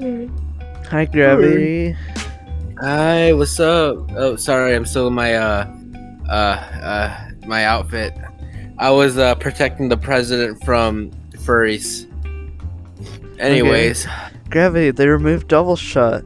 Hi, Gravity. Hi, what's up? Oh, sorry, I'm still in my uh, uh, uh, my outfit. I was uh protecting the president from furries. Anyways, Gravity, they removed double shot.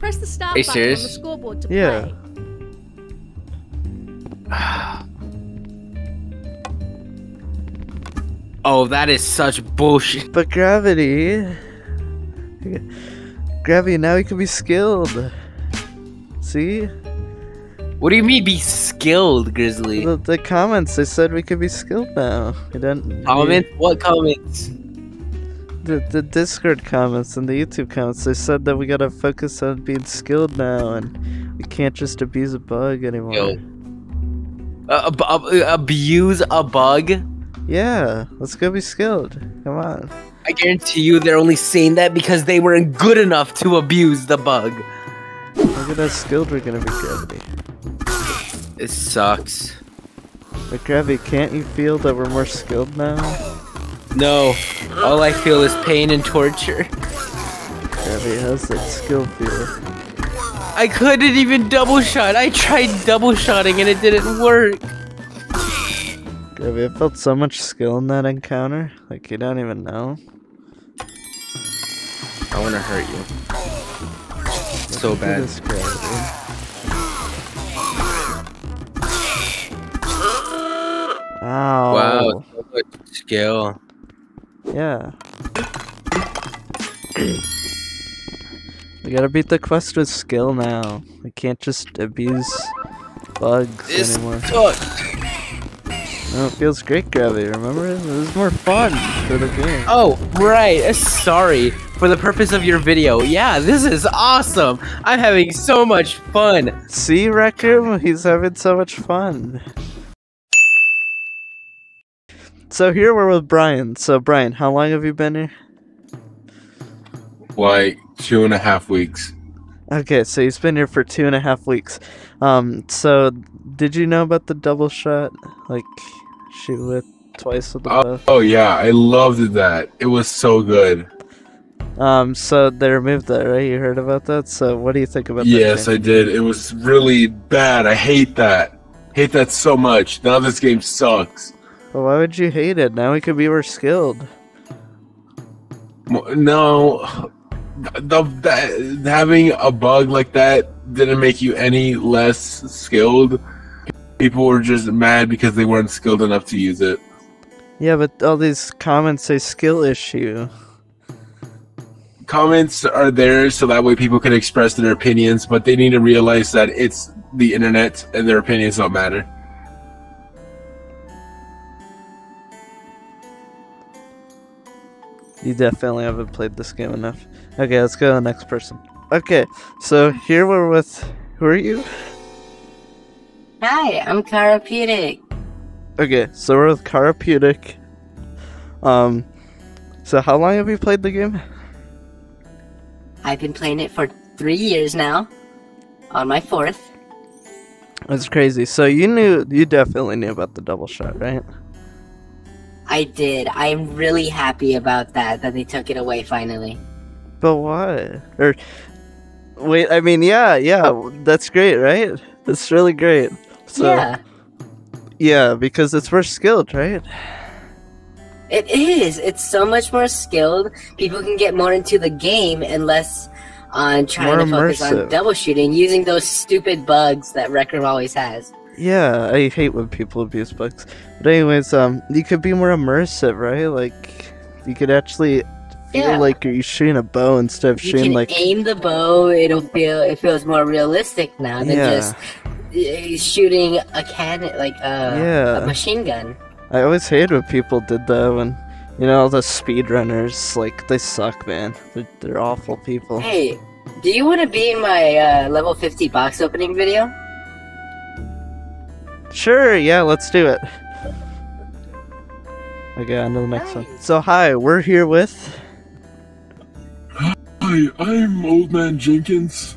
Press the start Are you button on the serious? scoreboard to Yeah. play. oh, that is such bullshit. But Gravity. Gravity, now he can be skilled. See? What do you mean be skilled, Grizzly? The, the comments, they said we could be skilled now. We didn't. Comment? What comments? The, the Discord comments and the YouTube comments, they said that we gotta focus on being skilled now and we can't just abuse a bug anymore. Yo. Uh, ab- ab- abuse a bug? Yeah, let's go be skilled. Come on. I guarantee you they're only saying that because they weren't good enough to abuse the bug. Look at how skilled we're gonna be, Gravity. It sucks. But Gravity, can't you feel that we're more skilled now? No, all I feel is pain and torture. Gravity, how's that skill feel? I couldn't even double shot. I tried double shotting and it didn't work. Gravity, I felt so much skill in that encounter. Like, you don't even know. I want to hurt you. So bad. Ow. Wow, so much skill. Yeah. we gotta beat the quest with skill now. We can't just abuse bugs This anymore. sucks. No, it feels great, Gravity, remember? It was more fun for the game. Oh, right. uh, Sorry. For the purpose of your video. Yeah, this is awesome. I'm having so much fun. See, Raccoon? He's having so much fun. So here we're with Brian. So, Brian, how long have you been here? like two and a half weeks. Okay, so he's been here for two and a half weeks. Um, so did you know about the double shot? Like, shoot with twice with the Oh, bow? oh yeah, I loved that. It was so good. Um, so they removed that, right? You heard about that? So what do you think about Yes, that? I did. It was really bad. I hate that. Hate that so much. Now this game sucks. Well, why would you hate it? Now we could be more skilled. No, the, that, having a bug like that didn't make you any less skilled. People were just mad because they weren't skilled enough to use it. Yeah, but all these comments say skill issue. Comments are there so that way people can express their opinions, but they need to realize that it's the internet and their opinions don't matter. You definitely haven't played this game enough. Okay, let's go to the next person. Okay, so here we're with. Who are you? Hi, I'm Therapeutic. Okay, so we're with Karaputic. Um, so how long have you played the game? I've been playing it for three years now. On my fourth. That's crazy. So you knew, you definitely knew about the double shot, right? I did. I'm really happy about that, that they took it away finally. But why? Or wait, I mean, yeah, yeah, that's great, right? That's really great. So yeah, yeah, because it's more skilled, right? it is. It's so much more skilled. People can get more into the game and less on trying More to focus on double shooting using those stupid bugs that Rec Room always has. Yeah, I hate when people abuse bugs. But anyways, um, you could be more immersive, right? Like, you could actually feel Yeah. like you're shooting a bow instead of You shooting like aim the bow. It'll feel. It feels more realistic now than Yeah. just shooting a cannon, like uh, Yeah. a machine gun. I always hated when people did that when, you know, the speedrunners, like, they suck, man. They're, they're awful people. Hey, do you want to be in my uh, level 50 box opening video? Sure, yeah, let's do it. Okay, on to the next one. So, hi, we're here with. Hi, I'm Old Man Jenkins.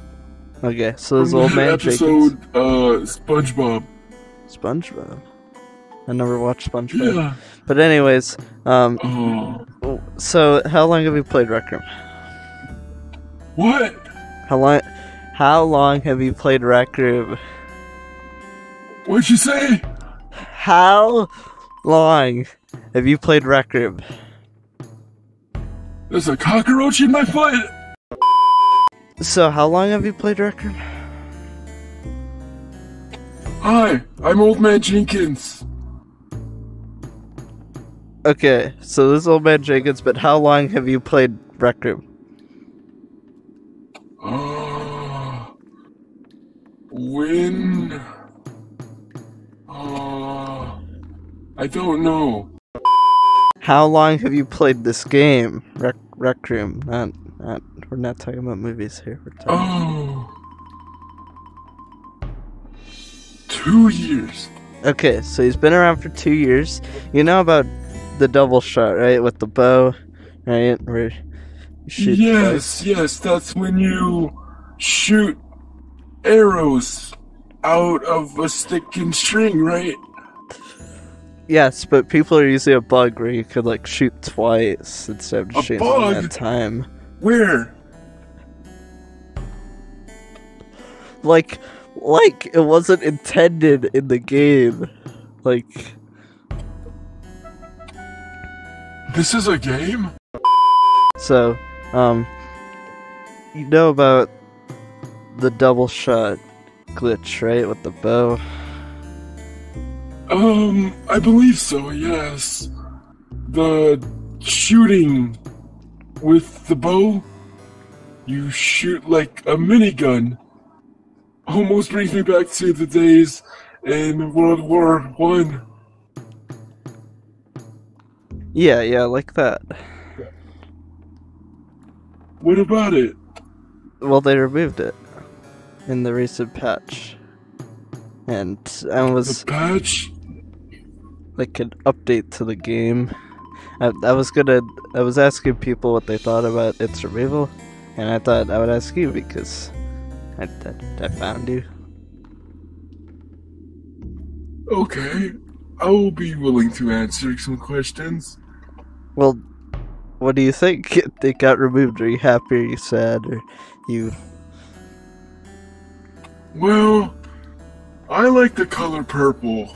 Okay, so this old man episode, Jenkins. uh, SpongeBob. SpongeBob. I never watched SpongeBob. Yeah. But, anyways, um, Oh. So, how long have you played Rec Room? What? How long? How long have you played Rec Room? What'd you say? How long have you played Rec Room? There's a cockroach in my foot. So, how long have you played Rec Room? Hi, I'm Old Man Jenkins. Okay, so this is old man Jenkins, but how long have you played Rec Room? Uh, when? Uh, I don't know. How long have you played this game? Rec Rec Room. Not, not. We're not talking about movies here. We're talking. Oh. Two years. Okay, so he's been around for two years. You know about the double shot, right? With the bow, right? Where yes, yes, that's when you shoot arrows out of a stick and string, right? Yes, but people are using a bug where you could like shoot twice instead of A shooting one at bug? a time. Where? Like, like it wasn't intended in the game. Like, This is a game? so, um, you know about the double shot glitch, right? With the bow. Um, I believe so, yes. The shooting with the bow, you shoot like a minigun. Almost brings me back to the days in World War One. Yeah, yeah, like that. What about it? Well, they removed it in the recent patch, and I was The patch? like an update to the game. I, I was gonna, I was asking people what they thought about its removal, and I thought I would ask you because I, I, I found you. Okay. I will be willing to answer some questions. Well, what do you think? It got removed. Are you happy? Are you sad? Or you? Well, I like the color purple.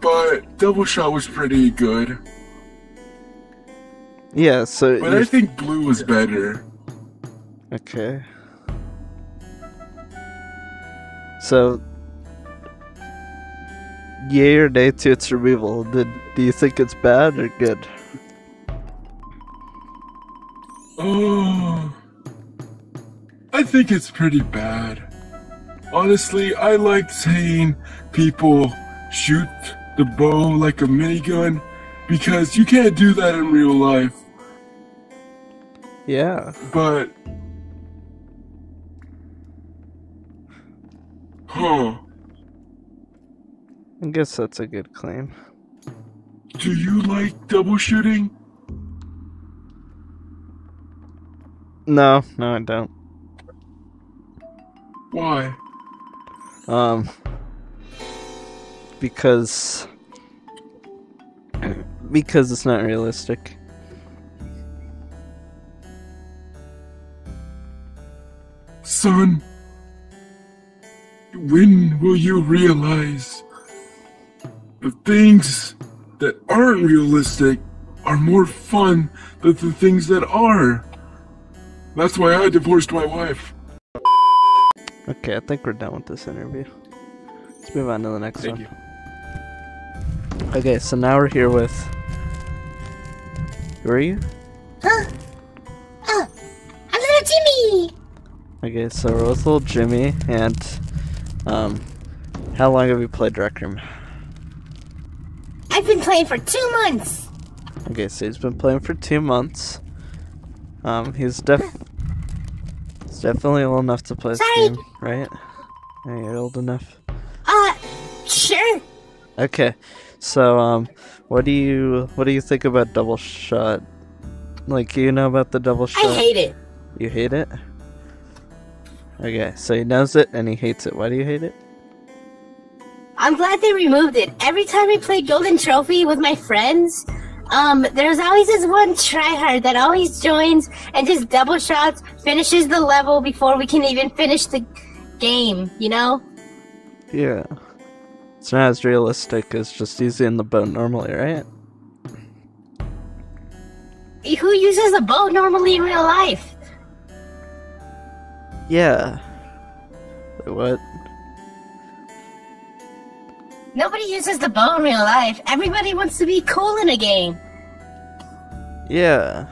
But Double Shot was pretty good. Yeah. So But I think blue is better. okay. So, yay or nay to its removal? Did do you think it's bad or good? Oh, I think it's pretty bad. Honestly, I like seeing people shoot the bow like a minigun because you can't do that in real life. Yeah. But, huh? I guess that's a good claim. Do you like double shooting? No, no, I don't. Why? Um, because because it's not realistic. Son, when will you realize the things that aren't realistic are more fun than the things that are? That's why I divorced my wife. Okay, I think we're done with this interview. Let's move on to the next Thank one. you. Okay, so now we're here with. Who are you? Huh? Okay, so we're with little Jimmy, and um, how long have you played Rec Room? I've been playing for two months. Okay, so he's been playing for two months. Um, he's def he's definitely old enough to play this game, right? Yeah, you're old enough. Uh, sure. Okay, so um, what do you what do you think about double shot? Like, you know about the double shot? I hate it. You hate it? Okay, so he knows it and he hates it. Why do you hate it? I'm glad they removed it. Every time we play Golden Trophy with my friends, Um, there's always this one tryhard that always joins and just double shots, finishes the level before we can even finish the game, you know? Yeah. It's not as realistic as just using the boat normally, right? Who uses a boat normally in real life? Yeah. Wait, what? Nobody uses the bow in real life. Everybody wants to be cool in a game. Yeah.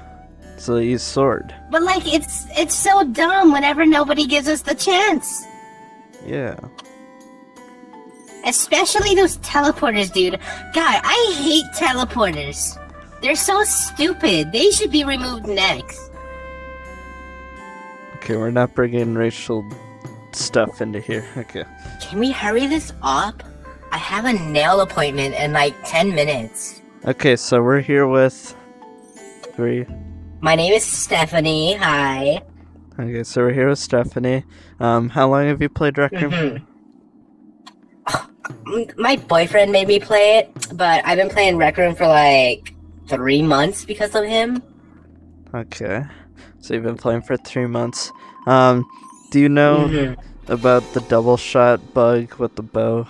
So they use sword. But like it's it's so dumb whenever nobody gives us the chance. Yeah. Especially those teleporters, dude. God, I hate teleporters. They're so stupid. They should be removed next. Okay, we're not bringing racial stuff into here. Okay. Can we hurry this up? I have a nail appointment in like 10 minutes. Okay, so we're here with three. My name is Stephanie. Hi. Okay, so we're here with Stephanie. Um, how long have you played Rec Room? Mhm. My boyfriend made me play it, but I've been playing Rec Room for like three months because of him. Okay. So you've been playing for three months. Um, do you know Mhm. about the double shot bug with the bow?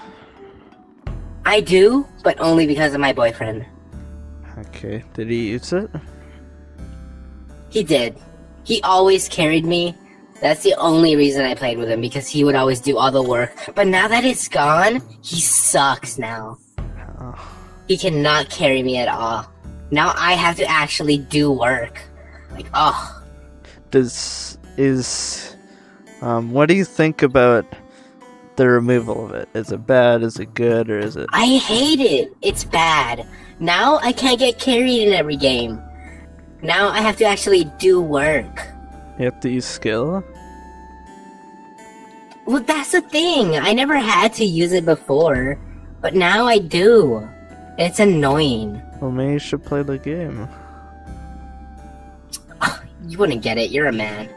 I do, but only because of my boyfriend. Okay. Did he use it? He did. He always carried me. That's the only reason I played with him because he would always do all the work. But now that it's gone, he sucks now. Oh. He cannot carry me at all. Now I have to actually do work. Like, oh, Does is um what do you think about the removal of it? Is it bad? Is it good? Or is it I hate it. It's bad. Now I can't get carried in every game. Now I have to actually do work. you have to use skill? Well, that's the thing. I never had to use it before, but now I do. It's annoying. Well, maybe you should play the game. You wouldn't get it. You're a man.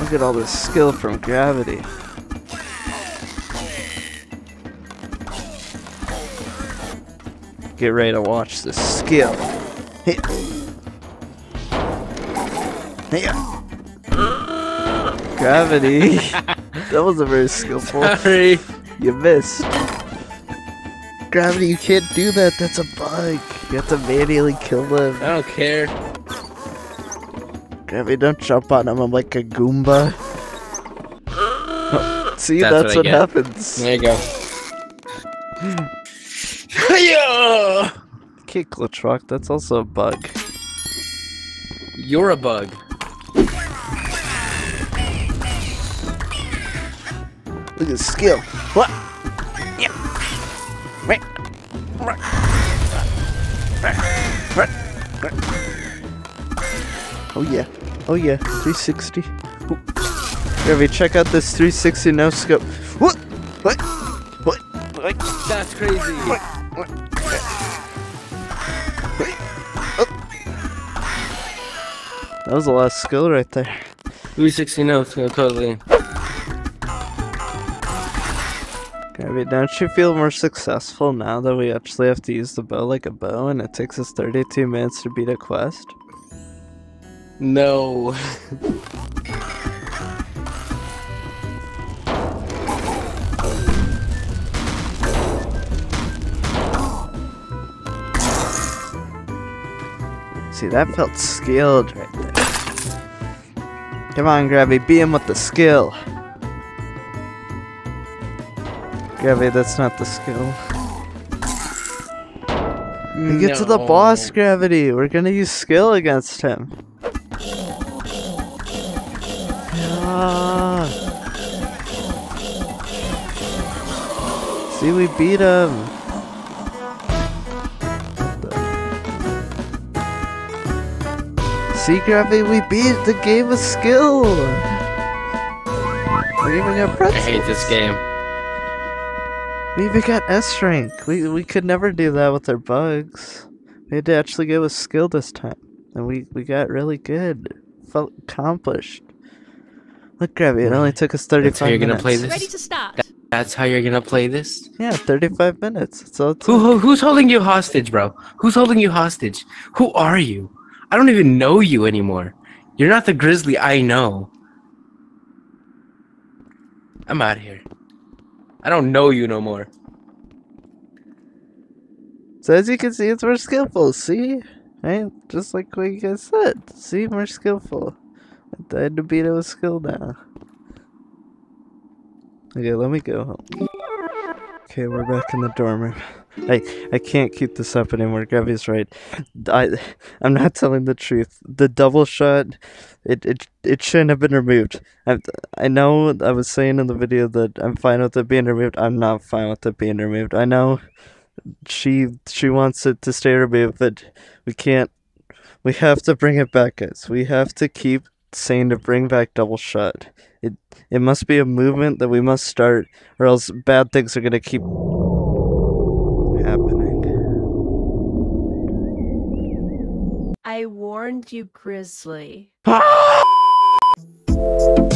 Look at all this skill from gravity. Get ready to watch the skill. Hey. Hey. Gravity. that wasn't very skillful. Sorry. You missed. Gravity, you can't do that. That's a bug. You have to manually kill them. I don't care. Gravity, don't jump on him. I'm like a Goomba. See, That's that's, what what, happens. There you go. yeah. Can't glitch rock. That's also a bug. You're a bug. Look at the skill. What? Oh yeah. Oh yeah. 360. Ooh. Check out this 360 no scope. What? What? What? What? That's crazy. Oh. That was a lot of skill right there. 360 notes, no, totally. Don't you feel more successful now that we actually have to use the bow like a bow and it takes us 32 minutes to beat a quest? No. See, that felt skilled right there. Come on, Gravity, be him with the skill. Gravity, that's not the skill. We get to the boss, Gravity. We're gonna use skill against him. Ah. See, we beat him. See, Gravity, we beat the game with skill. We even got I hate this game. We even got S rank. We we could never do that with our bugs. We had to actually go with skill this time, and we we got really good. Felt accomplished. Look, Gravity, it only took us That's how thirty-five you're minutes. gonna play this? Ready to start. That's how you're gonna play this? Yeah, 35 minutes. So Who, who who's holding you hostage, bro? Who's holding you hostage? Who are you? I don't even know you anymore. You're not the grizzly I know. I'm out of here. I don't know you no more. So as you can see, it's more skillful. See, right? Just like what you guys said. See, more skillful. I had to beat it with skill now. Okay, let me go home. Okay, we're back in the dorm room. I I can't keep this up anymore. Gabby's right. I I'm not telling the truth. The double shot, it it it shouldn't have been removed. I I know I was saying in the video that I'm fine with it being removed. I'm not fine with it being removed. I know she she wants it to stay removed, but we can't. We have to bring it back, guys. We have to keep saying to bring back double shot. It it must be a movement that we must start, or else bad things are gonna keep happening. I warned you, Grizzly.